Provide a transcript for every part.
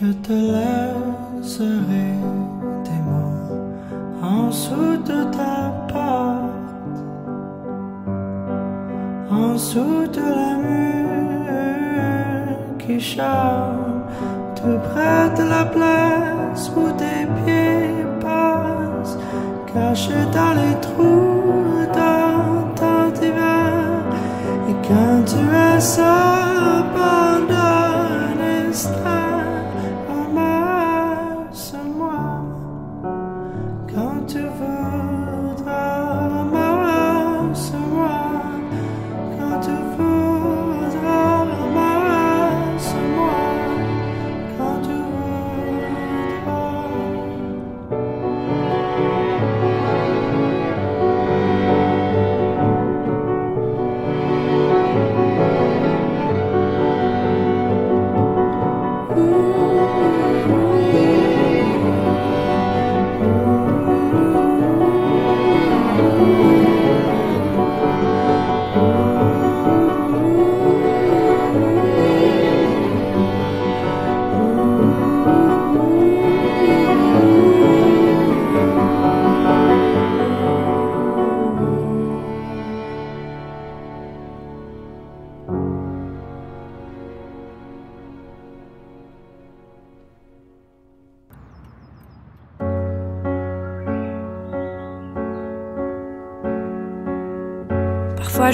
Je te laisserai des mots en dessous de ta porte, en dessous de la mur qui chante tout près de la place où tes pieds passent, cachés dans les trous dans ton hiver. Et quand tu es seul,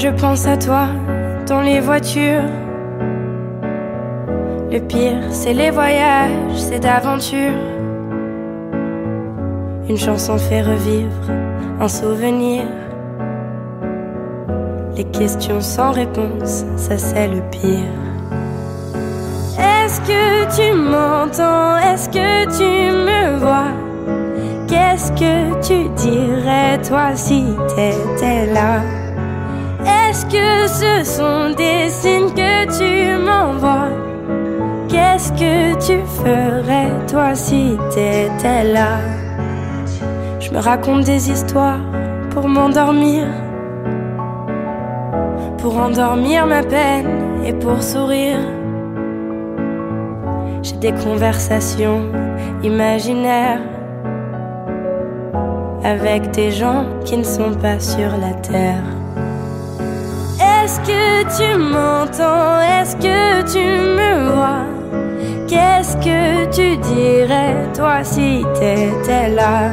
je pense à toi dans les voitures. Le pire, c'est les voyages, c'est d'aventure. Une chanson fait revivre un souvenir. Les questions sans réponse, ça c'est le pire. Est-ce que tu m'entends? Est-ce que tu me vois? Qu'est-ce que tu dirais toi si t'étais là? Que ce sont des signes que tu m'envoies. Qu'est-ce que tu ferais toi si t'étais là? Je me raconte des histoires pour m'endormir. Pour endormir ma peine et pour sourire. J'ai des conversations imaginaires avec des gens qui ne sont pas sur la terre. Est-ce que tu m'entends? Est-ce que tu me vois? Qu'est-ce que tu dirais toi si t'étais là?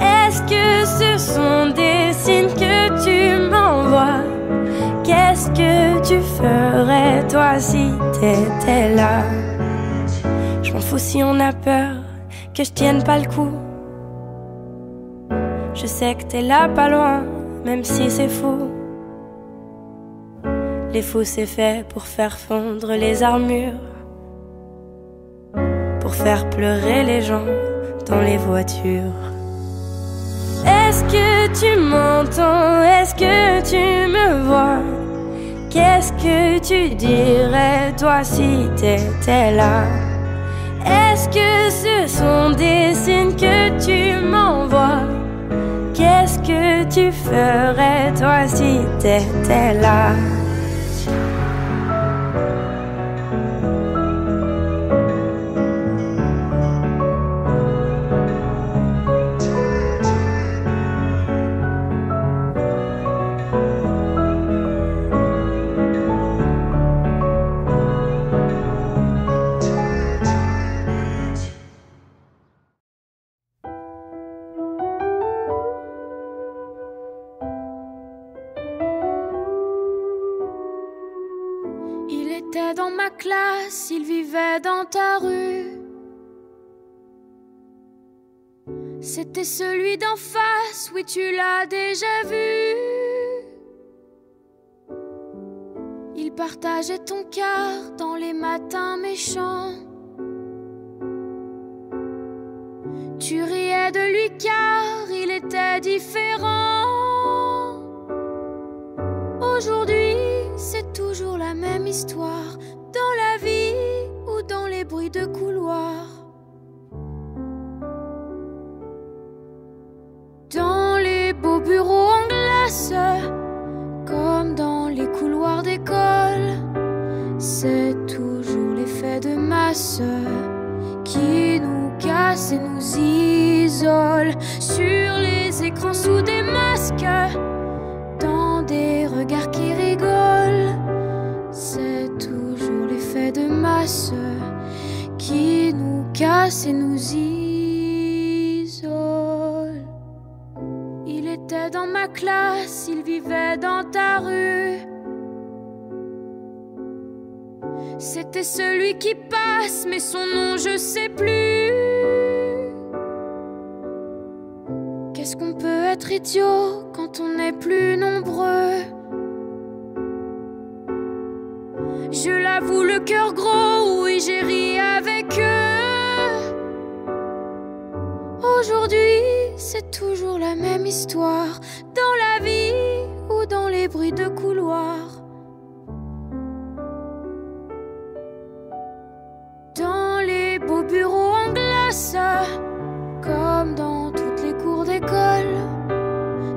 Est-ce que ce sont des signes que tu m'envoies? Qu'est-ce que tu ferais toi si t'étais là? Je m'en fous si on a peur que je tienne pas le coup. Je sais que t'es là pas loin, même si c'est fou. Les fous c'est fait pour faire fondre les armures, pour faire pleurer les gens dans les voitures. Est-ce que tu m'entends? Est-ce que tu me vois? Qu'est-ce que tu dirais toi si t'étais là? Est-ce que ce sont des signes que tu m'envoies? Qu'est-ce que tu ferais toi si t'étais là? Classe, il vivait dans ta rue. C'était celui d'en face, oui tu l'as déjà vu. Il partageait ton cœur dans les matins méchants. Tu riais de lui car il était différent. Aujourd'hui, c'est toujours la même histoire, dans la vie dans les bruits de couloir. Dans les beaux bureaux en glace, comme dans les couloirs d'école, c'est toujours l'effet de masse. casse et nous isole sur les écrans sous des masques, casse et nous isole. Il était dans ma classe, il vivait dans ta rue. C'était celui qui passe, mais son nom je sais plus. Qu'est-ce qu'on peut être idiot quand on est plus nombreux? Je l'avoue, le cœur gros, oui, j'ai ri Aujourd'hui, c'est toujours la même histoire, dans la vie ou dans les bruits de couloir. bureau en glace, comme dans toutes les cours d'école.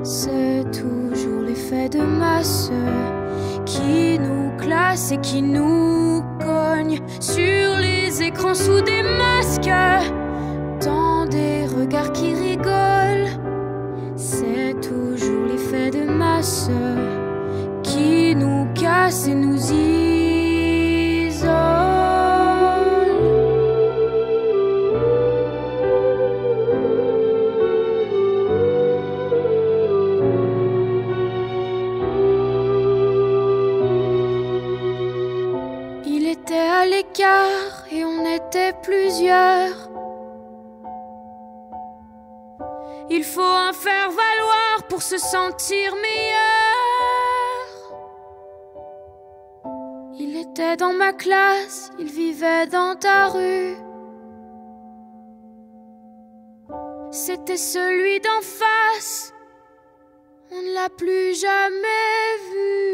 C'est toujours l'effet de masse qui nous classe et qui nous cogne sur les écrans sous des masques, casse et nous isole. et on était plusieurs. Il faut en faire valoir pour se sentir meilleur. Il était dans ma classe, il vivait dans ta rue. C'était celui d'en face, on ne l'a plus jamais vu.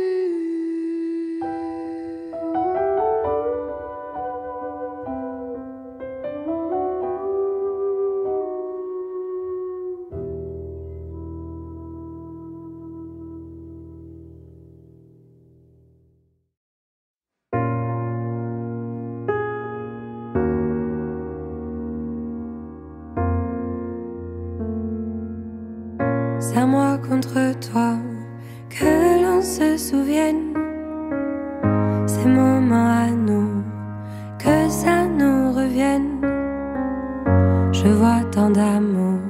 Je vois tant d'amour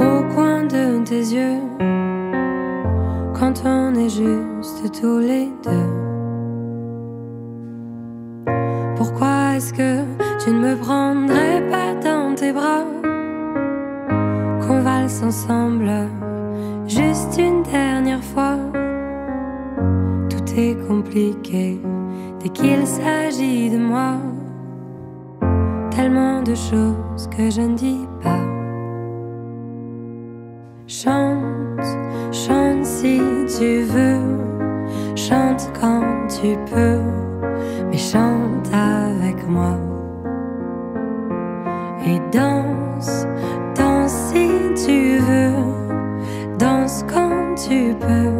au coin de tes yeux quand on est juste tous les deux. Pourquoi est-ce que tu ne me prendrais pas dans tes bras? Qu'on valse ensemble Juste une dernière fois, tout est compliqué dès qu'il s'agit de moi. Tellement de choses que je ne dis pas. Chante, chante si tu veux, chante quand tu peux, mais chante avec moi. Et danse, danse si tu veux Danse quand tu peux,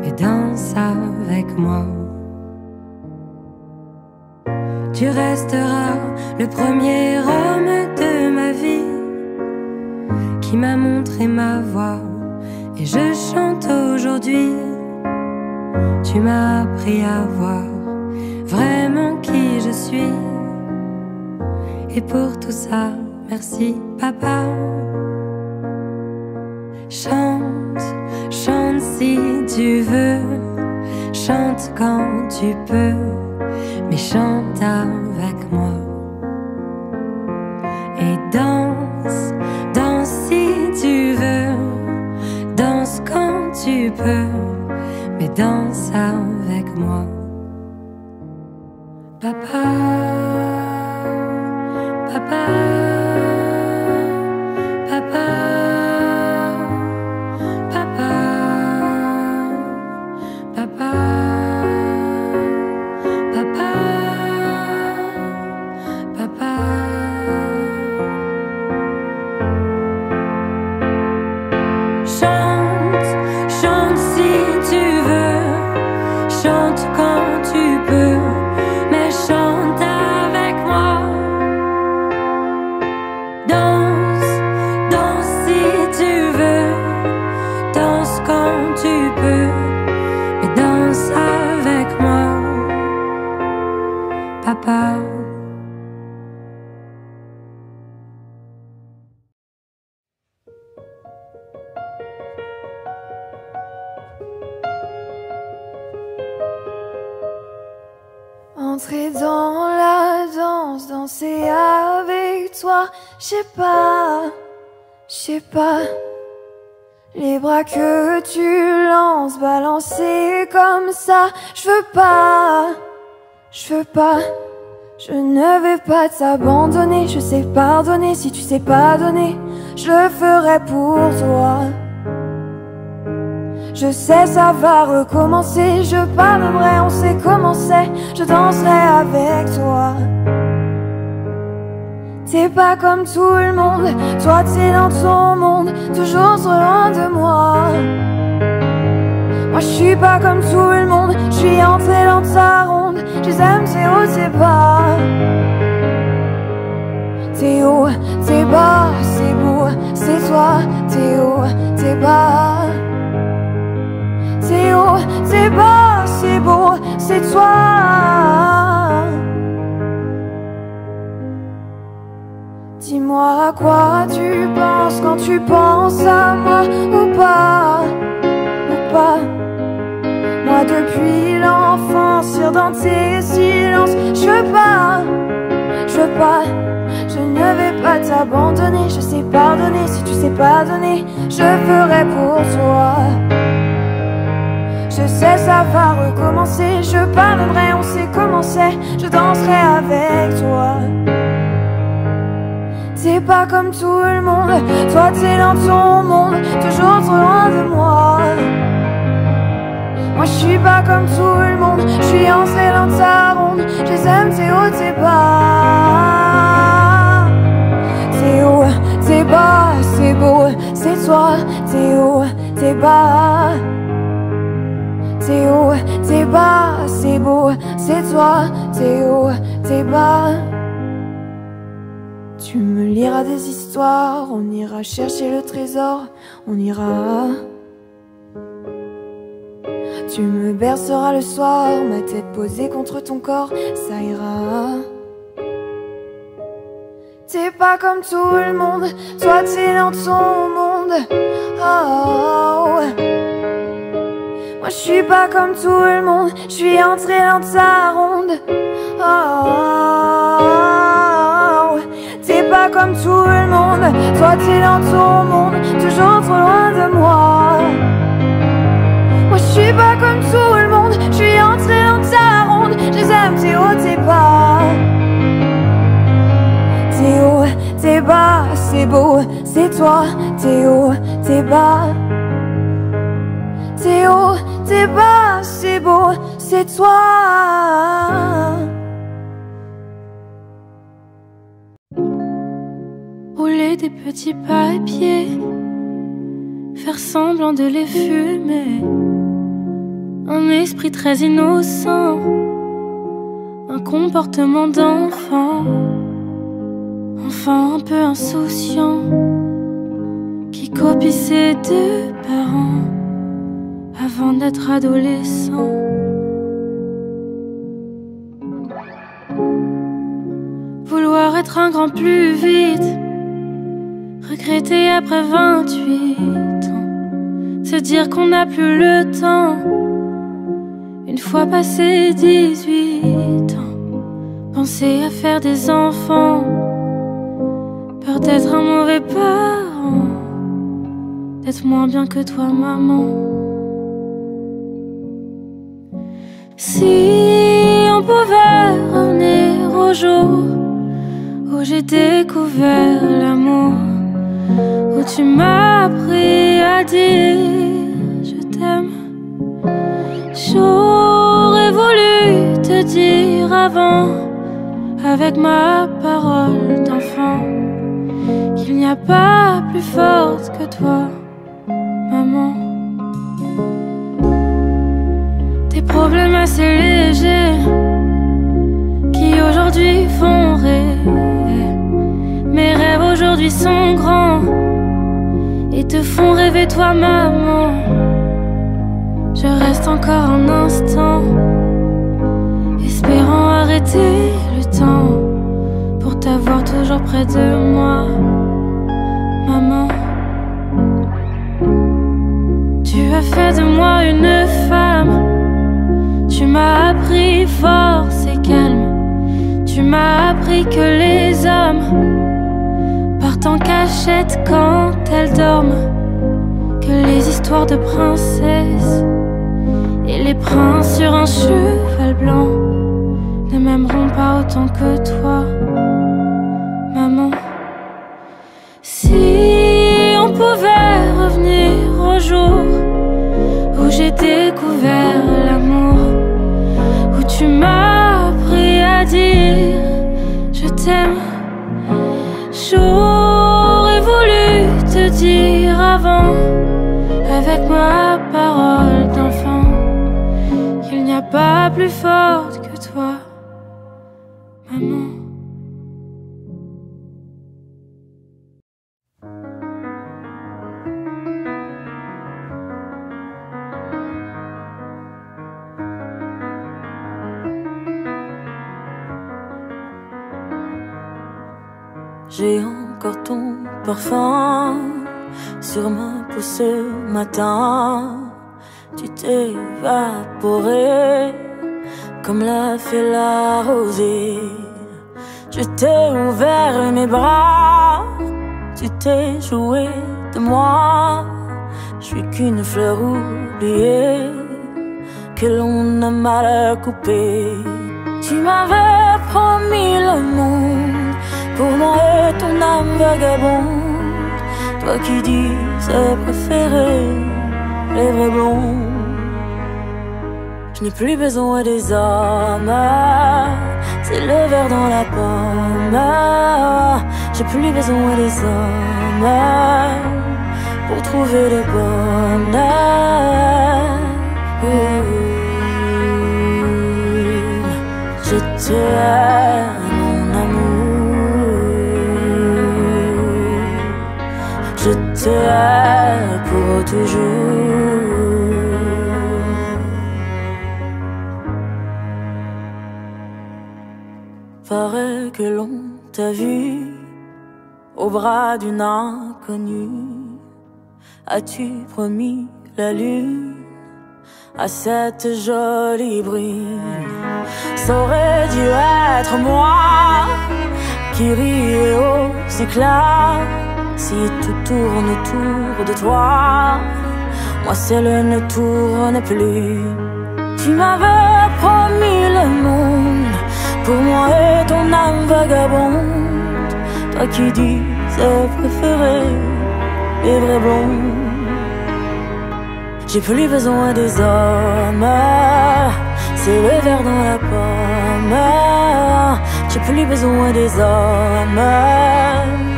mais danse avec moi. Tu resteras le premier homme de ma vie qui m'a montré ma voix et je chante aujourd'hui. Tu m'as appris à voir vraiment qui je suis. Et pour tout ça, merci papa. Chante, chante si tu veux, chante quand tu peux, mais chante avec moi. Danse, danse si tu veux, danse quand tu peux, mais danse avec moi. Papa. Que tu lances, balancer comme ça, je veux pas, je veux pas. Je ne vais pas t'abandonner, je sais pardonner si tu sais pas donner, je le ferai pour toi. Je sais ça va recommencer, je pardonnerai, on sait comment c'est, je danserai avec toi. T'es pas comme tout le monde, toi t'es dans ton monde, toujours trop loin de moi. Moi je suis pas comme tout le monde, je suis entrée dans ta ronde, je aime c'est haut, c'est bas. T'es haut, t'es bas, c'est beau, c'est toi, t'es haut, t'es bas. T'es haut, t'es bas, c'est beau, c'est toi. Dis-moi à quoi tu penses quand tu penses à moi ou pas, ou pas. Moi depuis l'enfance, sur dans tes silences, je veux pas, je veux pas. Je ne vais pas t'abandonner, je sais pardonner si tu sais pardonner, je ferai pour toi. Je sais ça va recommencer, je pardonnerai, on sait comment c'est, je danserai avec toi. T'es pas comme tout le monde, toi t'es dans ton monde, toujours trop loin de moi. Moi je suis pas comme tout le monde, je suis entrée dans ta ronde, je les aime, t'es haut, t'es bas. T'es haut, t'es bas, c'est beau, c'est toi, t'es haut, t'es bas. T'es haut, t'es bas, c'est beau, c'est toi, t'es haut, t'es bas. Tu me liras des histoires, on ira chercher le trésor, on ira. Tu me berceras le soir, ma tête posée contre ton corps, ça ira. T'es pas comme tout le monde, toi t'es dans ton monde. Oh. Moi je suis pas comme tout le monde, je suis entrée dans ta ronde. Oh, pas comme tout le monde, toi t'es dans ton monde, toujours trop loin de moi. Moi je suis pas comme tout le monde, je suis entrée dans ta ronde. Je les aime, t'es haut, t'es bas. T'es haut, t'es bas, c'est beau, c'est toi. T'es haut, t'es bas. T'es haut, t'es bas, c'est beau, c'est toi. Des petits papiers, faire semblant de les fumer. Un esprit très innocent, un comportement d'enfant, enfant un peu insouciant, qui copie ses deux parents avant d'être adolescent. Vouloir être un grand plus vite, regretter après 28 ans, se dire qu'on n'a plus le temps, une fois passé 18 ans, penser à faire des enfants, peur d'être un mauvais parent, d'être moins bien que toi maman. Si on pouvait revenir au jour où j'ai découvert l'amour, où tu m'as appris à dire je t'aime, j'aurais voulu te dire avant, avec ma parole d'enfant, qu'il n'y a pas plus forte que toi, maman. Des problèmes assez légers qui aujourd'hui font rêver. Mes rêves aujourd'hui sont grands et te font rêver toi maman. Je reste encore un instant, espérant arrêter le dors près de moi, maman. Tu as fait de moi une femme. Tu m'as appris force et calme. Tu m'as appris que les hommes partent en cachette quand elles dorment. Que les histoires de princesses et les princes sur un cheval blanc ne m'aimeront pas autant que toi, maman. Si on pouvait revenir au jour où j'ai découvert l'amour, où tu m'as appris à dire je t'aime, avec ma parole d'enfant, qu'il n'y a pas plus forte que toi. J'ai encore ton parfum sur ma peau ce matin. Tu t'es évaporé comme l'a fait la rosée. Je t'ai ouvert mes bras, tu t'es joué de moi. Je suis qu'une fleur oubliée que l'on a mal coupée. Tu m'avais promis le monde pour moi et ton âme vagabonde. Toi qui disais préférer les vrais blonds. Je n'ai plus besoin des hommes, c'est le verre dans la pomme. J'ai plus besoin des hommes pour trouver le bonheur. Je mon Pour toujours. Paraît que l'on t'a vu au bras d'une inconnue. As-tu promis la lune à cette jolie brune? Ça aurait dû être moi qui riais aux éclats. Si tout tourne autour de toi, moi seul ne tourne plus. Tu m'avais promis le monde pour moi et ton âme vagabonde. Toi qui disais préférer les vrais blonds. J'ai plus besoin des hommes, c'est le verre dans la pomme. J'ai plus besoin des hommes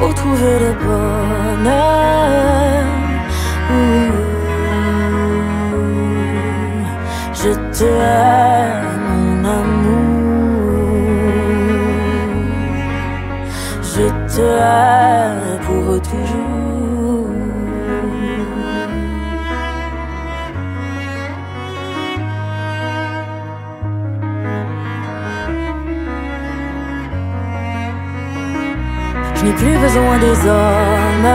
pour trouver le bonheur. Ouh. Je t'aime, mon plus besoin des hommes,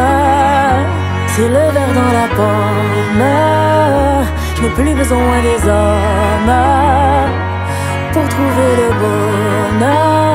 c'est le verre dans la pomme. Je n'ai plus besoin des hommes pour trouver le bonheur.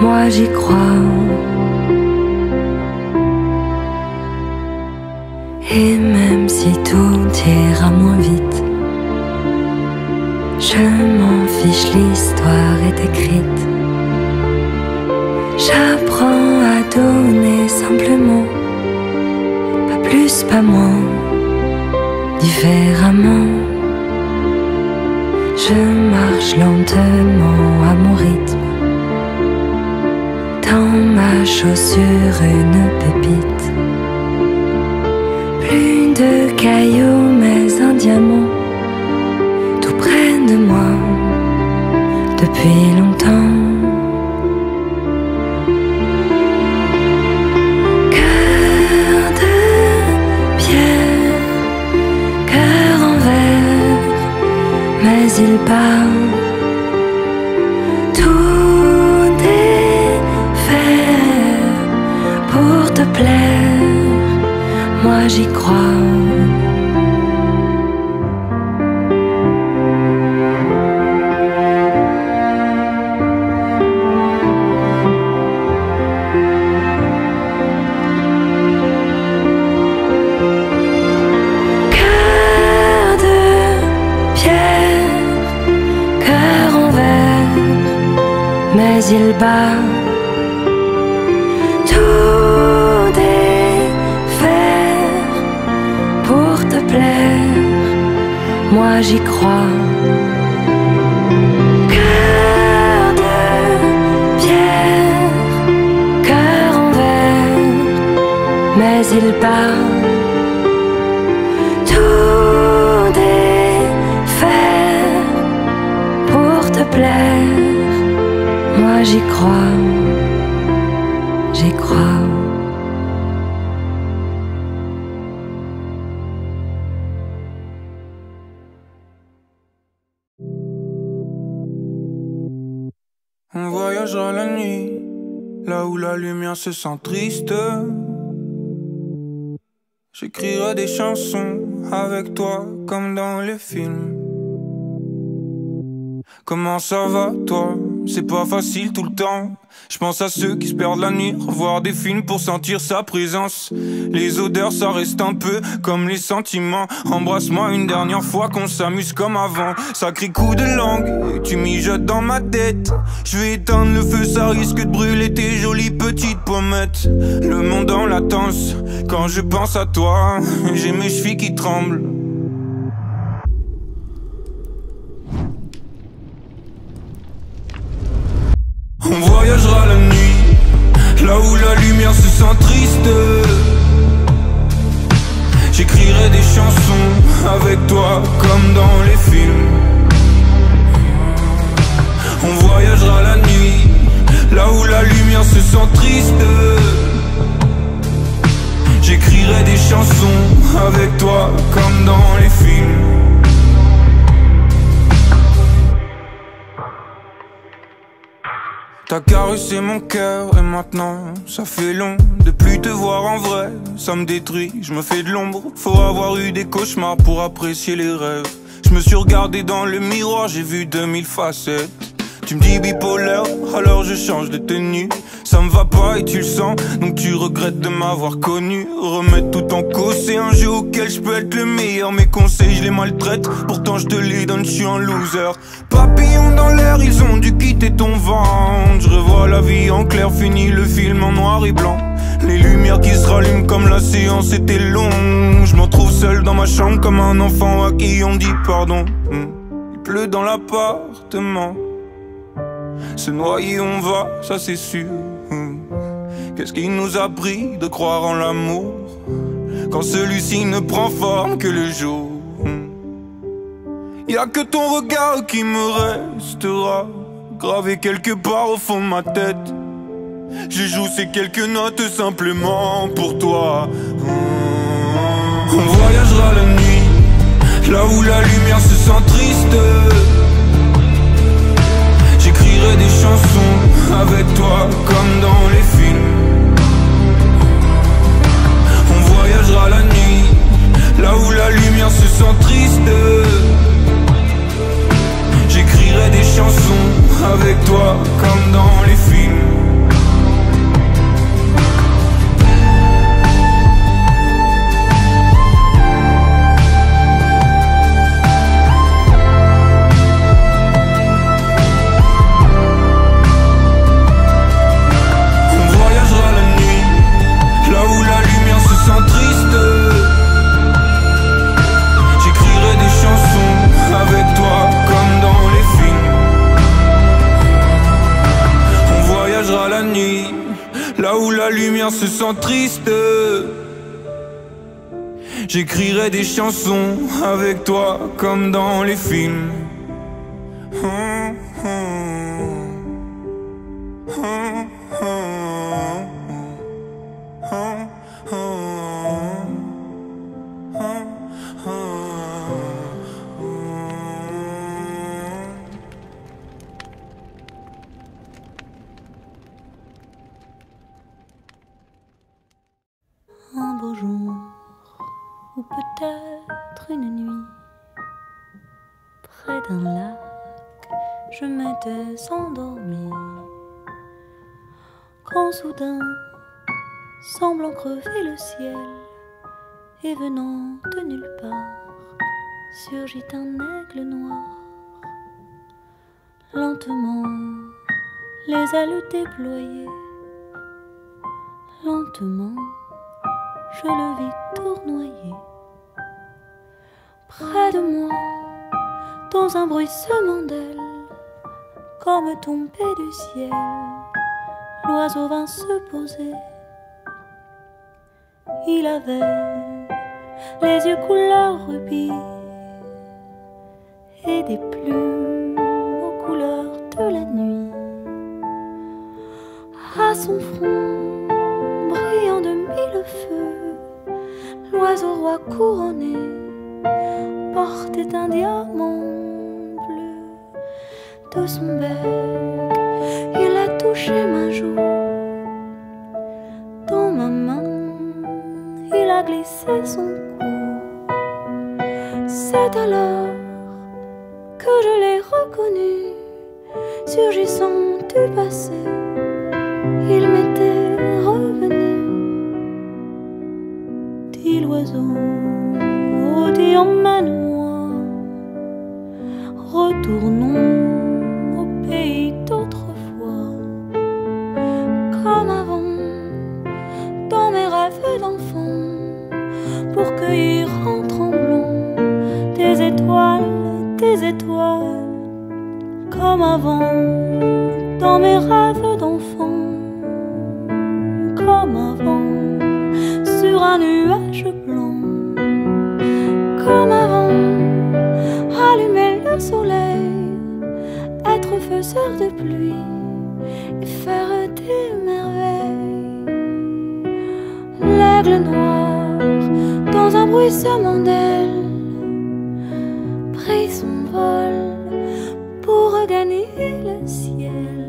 Moi j'y crois. Et même si tout ira moins vite, je m'en fiche, l'histoire est écrite. Chaussure, une pépite. Plus de cailloux, mais un diamant. Tout près de moi, depuis longtemps. Cœur de pierre, cœur en verre, mais il bat j'y crois. Cœur de pierre, cœur en verre, mais il bat Moi j'y crois. Cœur de pierre, cœur en mais il bat tout défaire pour te plaire. Moi j'y crois, se sent triste. J'écrirai des chansons avec toi comme dans les films. Comment ça va toi? C'est pas facile tout le temps. Je pense à ceux qui se perdent la nuit, revoir des films pour sentir sa présence. Les odeurs, ça reste un peu comme les sentiments. Embrasse-moi une dernière fois qu'on s'amuse comme avant. Sacré coup de langue, tu mijotes dans ma tête. Je vais éteindre le feu, ça risque de brûler tes jolies petites pommettes. Le monde en latence, quand je pense à toi, j'ai mes chevilles qui tremblent. J'écrirai des chansons avec toi comme dans les films. On voyagera la nuit, là où la lumière se sent triste. J'écrirai des chansons avec toi comme dans les films. T'as caressé mon cœur et maintenant ça fait long de plus te voir en vrai. Ça me détruit, je me fais de l'ombre. Faut avoir eu des cauchemars pour apprécier les rêves. Je me suis regardé dans le miroir, j'ai vu 2000 facettes. Tu me dis bipolaire, alors je change de tenue. Ça me va pas et tu le sens, donc tu regrettes de m'avoir connu. Remettre tout en cause, c'est un jeu auquel je peux être le meilleur. Mes conseils, je les maltraite, pourtant je te les donne, je suis un loser. Papillons dans l'air, ils ont dû quitter ton ventre. Je revois la vie en clair, fini le film en noir et blanc. Les lumières qui se rallument comme la séance était longue. Je me retrouve seul dans ma chambre comme un enfant à qui on dit pardon. Hmm. Il pleut dans l'appartement. Se noyer on va, ça c'est sûr. Qu'est-ce qui nous a pris de croire en l'amour quand celui-ci ne prend forme que le jour? Y a que ton regard qui me restera gravé quelque part au fond de ma tête. Je joue ces quelques notes simplement pour toi. On voyagera la nuit, là où la lumière se sent triste. J'écrirai des chansons avec toi comme dans les films. J'écrirai soudain, semblant crever le ciel, et venant de nulle part, surgit un aigle noir. Lentement, les ailes déployées, lentement, je le vis tournoyer. Près de moi, dans un bruissement d'ailes, comme tombé du ciel l'oiseau vint se poser. Il avait les yeux couleur rubis et des plumes aux couleurs de la nuit. À son front, brillant de mille feux, l'oiseau roi couronné portait un diamant bleu de son bec touché ma joue. Dans ma main, il a glissé son cou. C'est alors que je l'ai reconnu, surgissant du passé. Il m'était revenu, dit l'oiseau, oh, dit emmène-moi, retournons pour cueillir en tremblant des étoiles, des étoiles, comme avant dans mes rêves d'enfant, comme avant sur un nuage blanc, comme avant allumer le soleil, être faiseur de pluie et faire un bruissement d'ailes, prit son vol pour regagner le ciel.